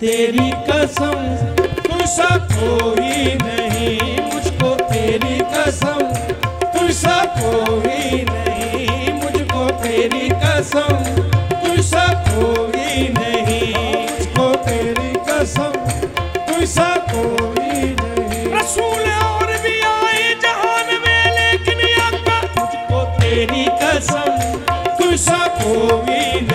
تیری قسم تجھا کوئی نہیں مجھ کو تیری قسم تجھا کوئی نہیں مجھ کو تیری قسم تجھا کوئی نہیں مجھ کو تیری قسم تجھا کوئی نہیں۔ رسول اور بھی آئے جہان میں لیکن آقا مجھ کو تیری قسم تجھا کوئی نہیں۔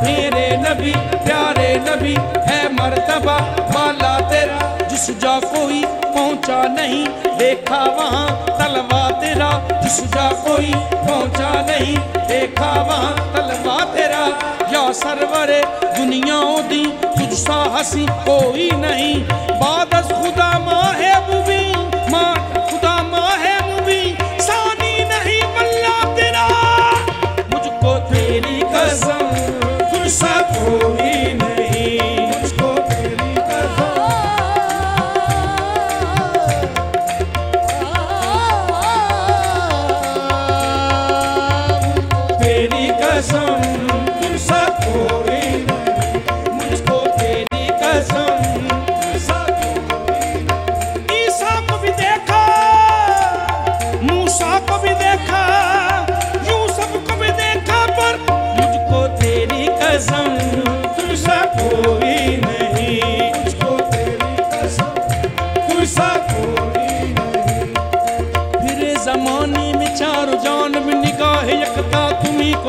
میرے نبی، پیارے نبی، ہے مرتبہ بالا تیرا۔ جس جا کوئی پہنچا نہیں، دیکھا وہاں تلوا تیرا۔ جس جا کوئی پہنچا نہیں، دیکھا وہاں تلوا تیرا۔ یا سرور دنیا دی، تجھ سا ہسی کوئی نہیں۔ بعد از خدا ماں ہے coração, um sacode.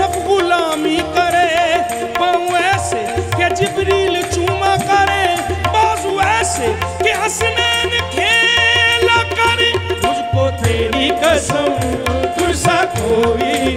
سب غلامی کرے پاؤں ایسے کہ جبریل چوما کرے بازو ایسے کہ حسنین کھیلا کرے مجھ کو تیری قسم تجھ سا کوئی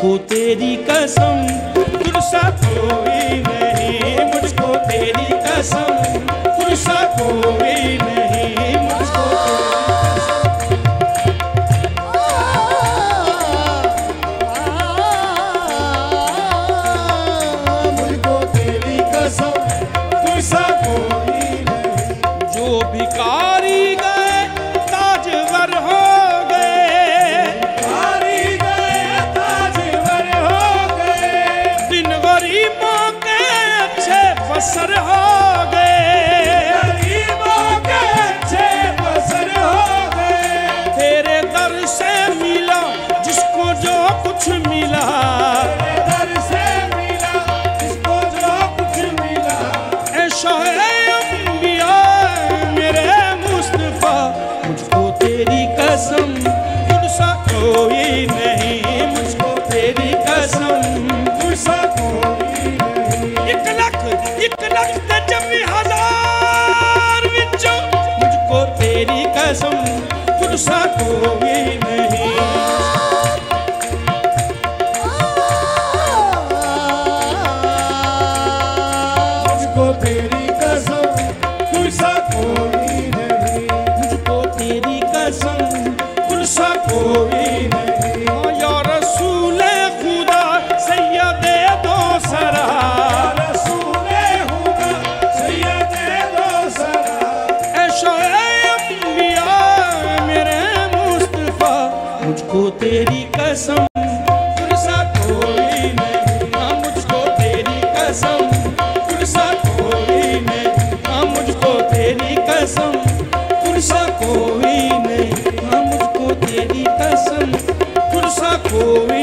کو تیری قسم ترسا کوئی نہیں مجھ کو تیری قسم ترسا کوئی نہیں تیری قسم تجھ کوئی